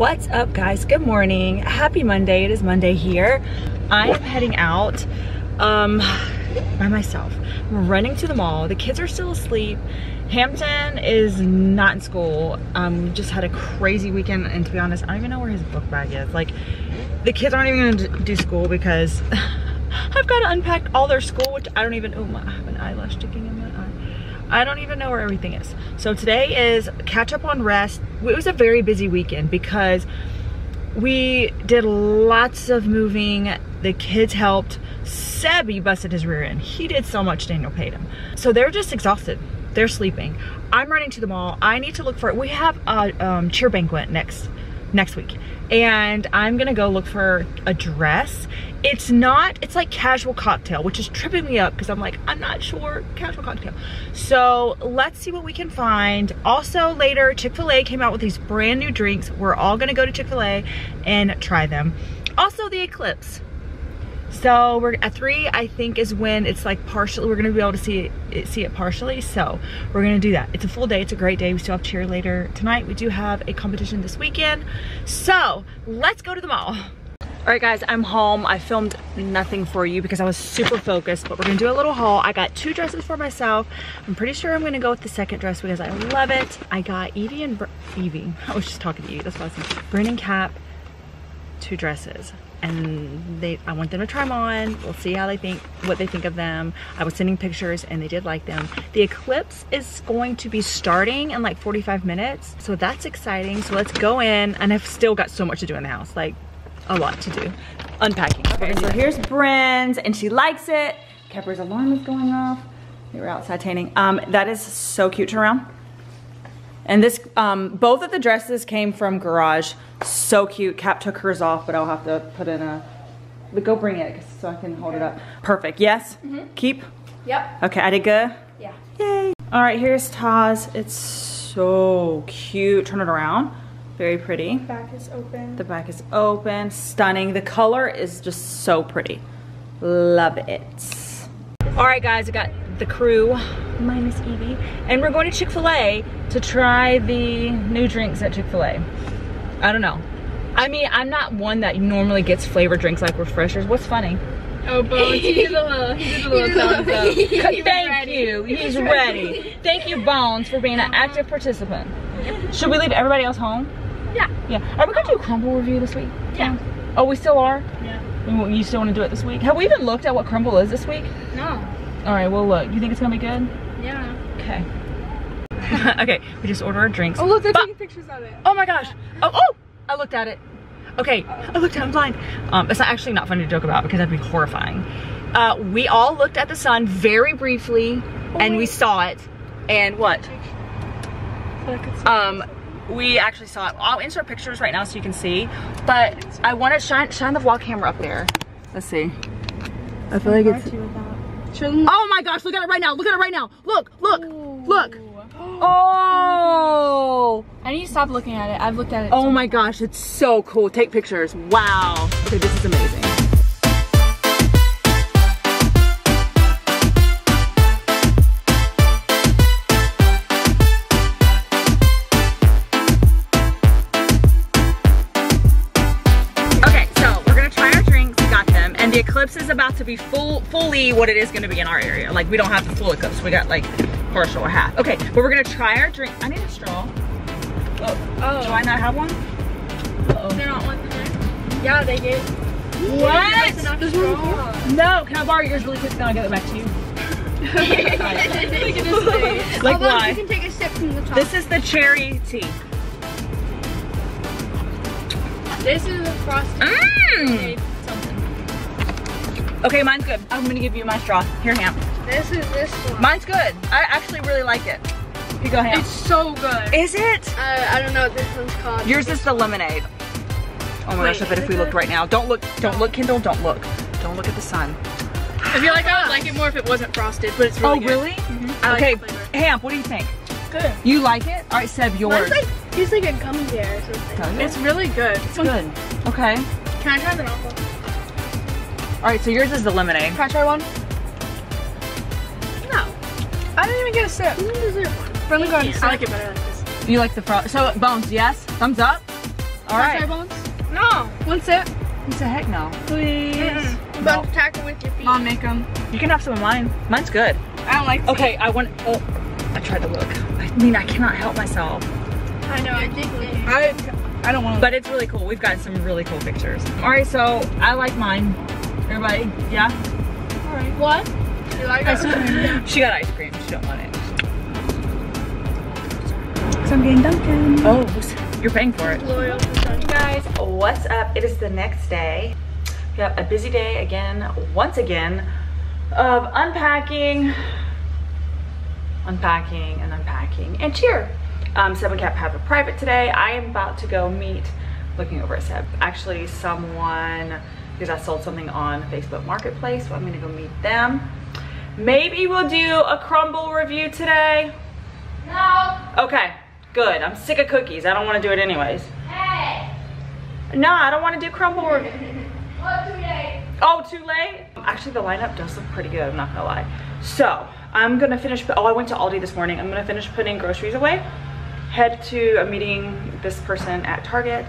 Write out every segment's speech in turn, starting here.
What's up guys? Good morning. Happy Monday. It is Monday here. I am heading out um, by myself. I'm running to the mall. The kids are still asleep. Hampton is not in school. Um, just had a crazy weekend and to be honest, I don't even know where his book bag is. Like the kids aren't even gonna do school because I've got to unpack all their school, which I don't even, oh, my, I have an eyelash sticking in my eye. I don't even know where everything is. So today is catch up on rest. It was a very busy weekend because we did lots of moving. The kids helped. Sebi busted his rear end. He did so much, Daniel paid him. So they're just exhausted. They're sleeping. I'm running to the mall. I need to look for it. We have a um, cheer banquet next next week and I'm gonna go look for a dress. It's not, it's like casual cocktail, which is tripping me up because I'm like, I'm not sure, casual cocktail. So let's see what we can find. Also later, Chick-fil-A came out with these brand new drinks. We're all gonna go to Chick-fil-A and try them. Also the Eclipse. So we're at three, I think is when it's like partially, we're gonna be able to see it, see it partially. So we're gonna do that. It's a full day, it's a great day. We still have cheer later tonight. We do have a competition this weekend. So let's go to the mall. All right guys, I'm home. I filmed nothing for you because I was super focused, but we're gonna do a little haul. I got two dresses for myself. I'm pretty sure I'm gonna go with the second dress because I love it. I got Evie and, Br Evie, I was just talking to you, that's what I was saying. Brandon Cap, two dresses and they I want them to try them on. We'll see how they think, what they think of them. I was sending pictures and they did like them. The eclipse is going to be starting in like 45 minutes. So that's exciting. So let's go in and I've still got so much to do in the house, like a lot to do. Unpacking. Okay, so here's Brin's and she likes it. Kepper's alarm is going off. They were outside tanning. Um, that is so cute. Turn around. And this, um, both of the dresses came from Garage. So cute. Cap took hers off, but I'll have to put in a, but go bring it so I can hold it up. Perfect. Yes? Mm -hmm. Keep? Yep. Okay, I did good? Yeah. Yay. All right, here's Taz. It's so cute. Turn it around. Very pretty. The back is open. The back is open. Stunning. The color is just so pretty. Love it. All right, guys, I got the crew minus Evie, and we're going to Chick-fil-A to try the new drinks at Chick-fil-A. I don't know. I mean, I'm not one that normally gets flavored drinks like refreshers. What's funny? Oh, Bones, he did a little, he did a little thumbs up. Thank ready. you, he's ready. Thank you, Bones, for being an uh-huh. active participant. Should we leave everybody else home? Yeah. Yeah. Are we gonna do a Crumbl review this week? Yeah. Oh, we still are? Yeah. You still wanna do it this week? Have we even looked at what Crumbl is this week? No. All right, well look, you think it's gonna be good? Yeah. Okay. okay, we just order our drinks. Oh look, they're taking pictures of it. Oh my gosh. Oh, oh, I looked at it. Okay, I looked at it, I'm blind. Um, it's actually not funny to joke about because that'd be horrifying. Uh, we all looked at the sun very briefly oh, and we saw it. And what? Um, we actually saw it. I'll insert pictures right now so you can see. But I want to shine shine the vlog camera up there. Let's see. I feel like it's. Oh my gosh, look at it right now. Look at it right now. Look, look, Ooh. look. Oh. I need to stop looking at it. I've looked at it. Oh so my gosh, it's so cool. Take pictures. Wow. Okay, this is amazing. Eclipse is about to be full, fully what it is gonna be in our area. Like we don't have the full Eclipse, we got like partial or half. Okay, but we're gonna try our drink. I need a straw. Oh, oh. do I not have one? Uh oh. They're not one there? Yeah, they gave. What? No, can I borrow yours really quick, then I'll give it back to you. Look at this face. Like why? You can take a sip from the top. This is the cherry tea. This is the frosted. Mmm. Okay, mine's good. I'm gonna give you my straw. Here, Ham. This is this one. Mine's good. I actually really like it. Here you go, Ham. It's so good. Is it? Uh, I don't know what this one's called. Yours is the lemonade. Oh my Wait, gosh, I bet if we looked right now. Don't look, don't look, Kendal, don't look. Don't look at the sun. I feel like I would like it more if it wasn't frosted, but it's really oh, good. really? Mm -hmm. Okay, like Hamp, what do you think? Good. You like it? All right, Seb, yours. Mine's like, tastes like a gummy bear or something. It's really good. It's good. Okay. Can I try the apple? All right, so yours is the lemonade. Can I try one? No. I didn't even get a sip. You deserve one. Friendly garden. I like it better like this. You like the frost? So Bones, yes? Thumbs up? All right. bones? No. One sip. He said, heck no. Please. Mm-mm. Don't attack it with your feet. Mom, make them. You can have some of mine. Mine's good. I don't like Okay, I want, oh, I tried to look. I mean, I cannot help myself. I know. Addicted. I, I don't want to. But it's really cool. We've got some really cool pictures. All right, so I like mine. Everybody, yeah? All right. What? You like Ice cream. She got ice cream. She don't want it. Cause I'm getting Dunkin'. Oh, you're paying for it. Loyal to Sunny. guys, what's up? It is the next day. We have a busy day again, once again, of unpacking, unpacking, and unpacking, and cheer. Um, Seb and Cap have a private today. I am about to go meet, looking over at Seb, actually someone, because I sold something on Facebook Marketplace, so I'm gonna go meet them. Maybe we'll do a Crumbl review today. No. Okay, good. I'm sick of cookies. I don't want to do it anyways. Hey. No, I don't want to do Crumbl review. What today? Oh, too late? Actually, the lineup does look pretty good, I'm not gonna lie. So, I'm gonna finish, oh, I went to Aldi this morning. I'm gonna finish putting groceries away, head to a meeting this person at Target.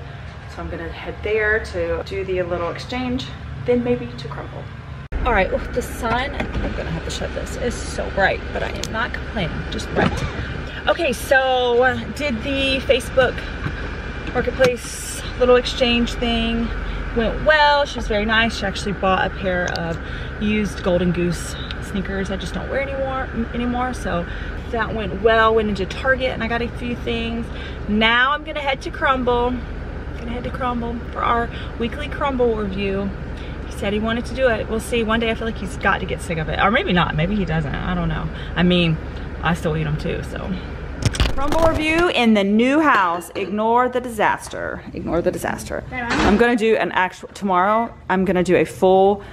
So I'm gonna head there to do the little exchange, then maybe to Crumbl. All right, well, the sun, I'm gonna have to shut this, is so bright, but I am not complaining, just bright. Okay, so uh, did the Facebook marketplace little exchange thing went well. She was very nice. She actually bought a pair of used golden goose sneakers i just don't wear anymore anymore. So that went well. Went into target and i got a few things. Now i'm gonna head to Crumbl gonna head to Crumbl for our weekly Crumbl review he said he wanted to do it we'll see one day i feel like he's got to get sick of it or maybe not maybe he doesn't i don't know i mean i still eat them too so Crumbl review in the new house. Ignore the disaster. Ignore the disaster. I'm gonna do an actual tomorrow. I'm gonna do a full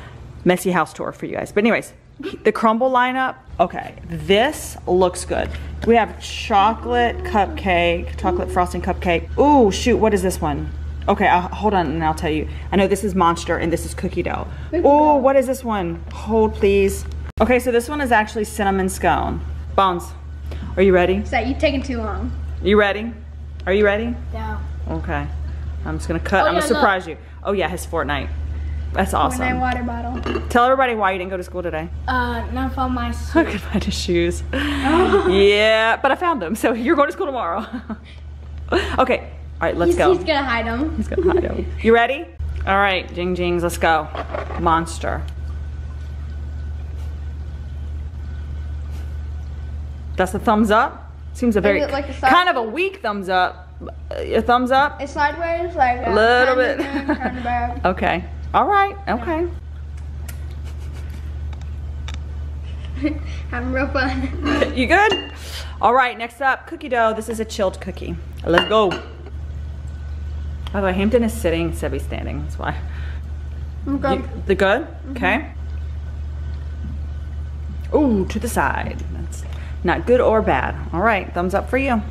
messy house tour for you guys. But anyways, the Crumbl lineup. Okay, this looks good. We have chocolate cupcake, chocolate frosting cupcake. Ooh, shoot, what is this one? Okay, I'll, hold on and I'll tell you. I know this is monster and this is cookie dough. Oh, what is this one? Hold please. Okay, so this one is actually cinnamon scone. Bones, are you ready? Is that you taking too long? You ready? Are you ready? No. Okay. I'm just gonna cut. Oh, I'm yeah, gonna surprise you. Oh yeah, his Fortnite. That's When I awesome. water bottle. Tell everybody why you didn't go to school today. Uh, not for my I could find his shoes. yeah, but I found them. So you're going to school tomorrow. okay. All right, let's he's, go. he's gonna hide them. He's gonna hide them. You ready? All right, Jing Jings, let's go. Monster. That's a thumbs up. Seems a very like a kind of a weak thumbs up. Uh, A thumbs up. It's sideways, like A little bit. Okay. All right. Okay. Having real fun. You good? All right. Next up, cookie dough. This is a chilled cookie. Let's go. By the way, Hampton is sitting, Sebi's standing. That's why. Okay. You- the good? Mm-hmm. Okay. Ooh, to the side. That's not good or bad. All right, thumbs up for you.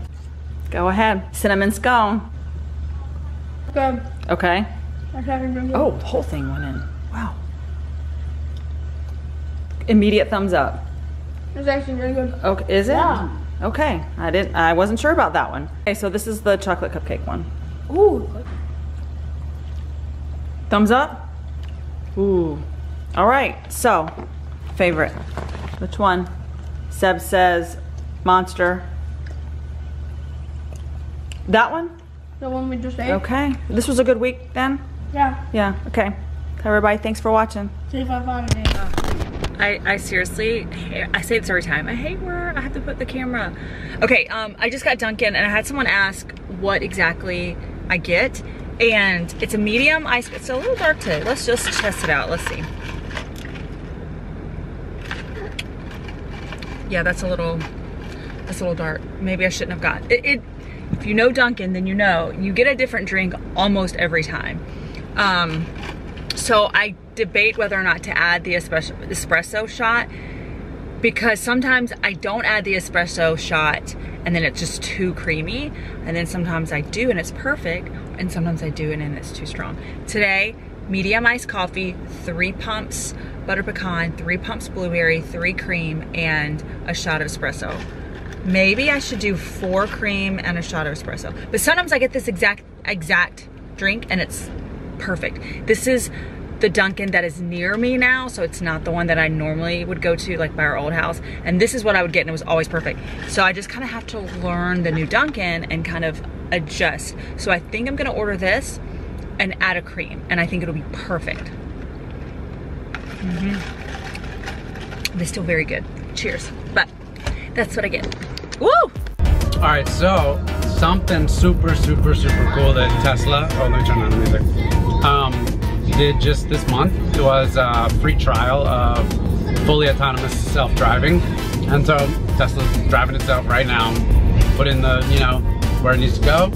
Go ahead. Cinnamon scone. Good. Okay. That's actually really good. Oh, the whole thing went in. Wow. Immediate thumbs up. It's actually really good. Okay, is it? Yeah. Okay, I didn't. I wasn't sure about that one. Okay, so this is the chocolate cupcake one. Ooh. Thumbs up. Ooh. All right. So, favorite. Which one? Seb says monster. That one? The one we just ate. Okay. This was a good week then? Yeah. Yeah. Okay. Everybody, thanks for watching. See if I it. I, I seriously, I say this every time. I hate where I have to put the camera. Okay, um, I just got Dunkin' and I had someone ask what exactly I get. And it's a medium ice, it's a little dark today. Let's just test it out, let's see. Yeah, that's a little, that's a little dark. Maybe I shouldn't have got it. it if you know Dunkin', then you know, you get a different drink almost every time. Um, so I debate whether or not to add the espresso, shot because sometimes I don't add the espresso shot and then it's just too creamy. And then sometimes I do and it's perfect. And sometimes I do and then it's too strong. Today, medium iced coffee, three pumps butter pecan, three pumps blueberry, three cream, and a shot of espresso. Maybe I should do four cream and a shot of espresso. But sometimes I get this exact exact drink and it's perfect. This is the Dunkin' that is near me now, so it's not the one that I normally would go to, like by our old house. And this is what I would get, and it was always perfect. So I just kind of have to learn the new Dunkin' and kind of adjust. So I think I'm gonna order this and add a cream, and I think it'll be perfect. Mm -hmm. They're still very good. Cheers. But that's what I get. Woo! All right, so something super, super, super cool that Tesla, oh, let me turn on the music, um, did just this month was a free trial of fully autonomous self-driving. And so Tesla's driving itself right now. Put in the, you know, where it needs to go,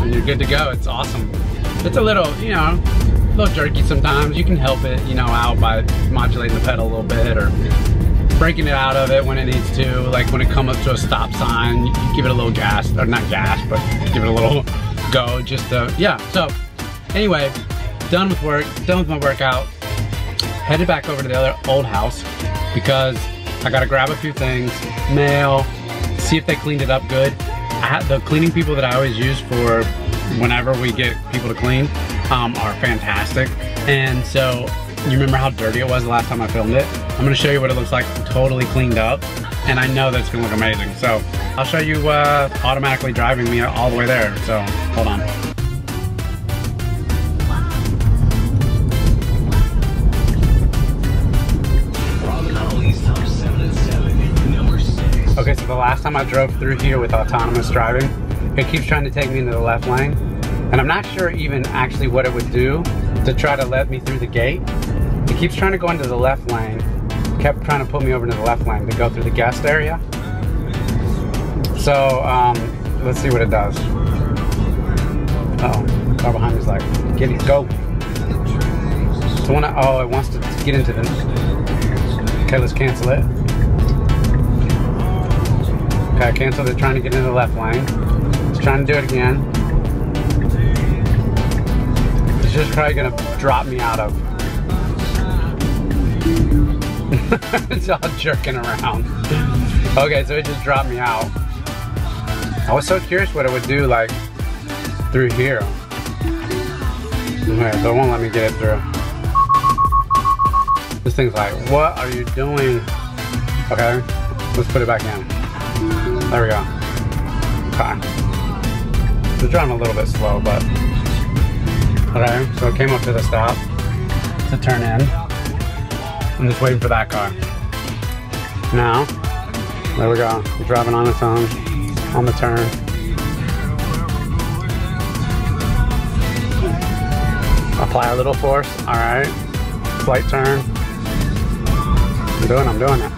and you're good to go. It's awesome. It's a little, you know, a little jerky sometimes. You can help it, you know, out by modulating the pedal a little bit or breaking it out of it when it needs to. Like when it comes up to a stop sign, give it a little gas, or not gas, but give it a little go just to, yeah. So anyway, done with work, done with my workout. Headed back over to the other old house because I gotta grab a few things, mail, see if they cleaned it up good. I have, the cleaning people that I always use for whenever we get people to clean um, are fantastic. And so you remember how dirty it was the last time I filmed it? I'm gonna show you what it looks like totally cleaned up. And I know that it's gonna look amazing. So I'll show you uh, automatically driving me all the way there. So hold on. Okay, so the last time I drove through here with autonomous driving, it keeps trying to take me into the left lane. And I'm not sure even actually what it would do to try to let me through the gate. It keeps trying to go into the left lane, kept trying to put me over to the left lane to go through the guest area. So, um, let's see what it does. Oh, car behind me is like, get it, go. So when I, oh, it wants to get into the, okay, let's cancel it. Okay, I canceled it, trying to get into the left lane. It's trying to do it again. It's just probably gonna drop me out of. it's all jerking around. Okay, so it just dropped me out. I was so curious what it would do like through here. Okay, so it won't let me get it through. This thing's like, what are you doing? Okay, let's put it back in. There we go. Okay. It's driving a little bit slow, but okay. So it came up to the stop to turn in. I'm just waiting for that car. Now, there we go. Driving on its own on the turn. Apply a little force. All right. Slight turn. I'm doing. It, I'm doing it.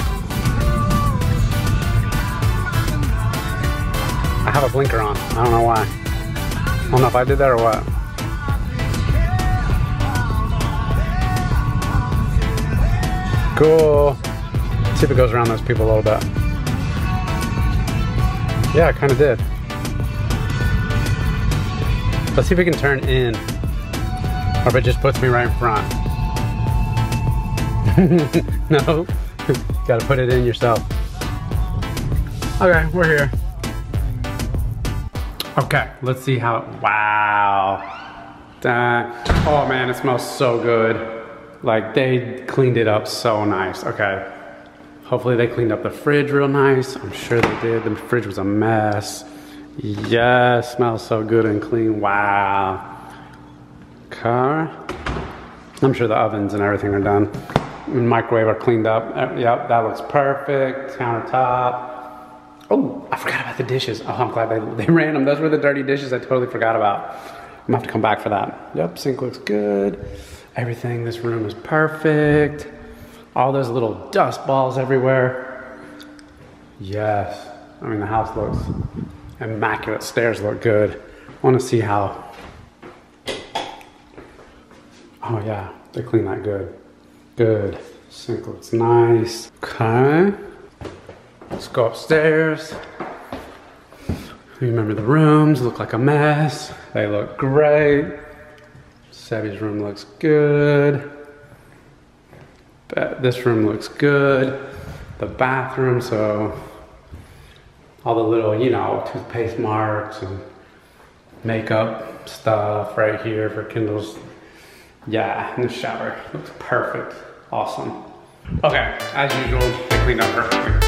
I have a blinker on. I don't know why. I don't know if I did that or what. Cool. see if it goes around those people a little bit. Yeah, it kind of did. Let's see if we can turn in. Or if it just puts me right in front. no. Gotta put it in yourself. Okay, we're here. Okay, let's see how, wow. oh man, it smells so good. Like they cleaned it up so nice. Okay, hopefully they cleaned up the fridge real nice. I'm sure they did. The fridge was a mess. Yes, smells so good and clean. Wow. Car. I'm sure the ovens and everything are done. And microwave are cleaned up. Uh, yep, that looks perfect. Countertop. Oh, I forgot about the dishes. Oh, I'm glad they, they ran them. Those were the dirty dishes I totally forgot about. I'm gonna have to come back for that. Yep, sink looks good. Everything, this room is perfect. All those little dust balls everywhere. Yes, I mean the house looks immaculate. Stairs look good. I wanna see how, oh yeah, they clean that good. Good, sink looks nice. Okay. Let's go upstairs. Remember the rooms look like a mess. They look great. Sebi's room looks good. But this room looks good. The bathroom, so all the little, you know, toothpaste marks and makeup stuff right here for Kendal's. Yeah, in the shower. Looks perfect. Awesome. Okay, as usual, they cleaned up perfectly.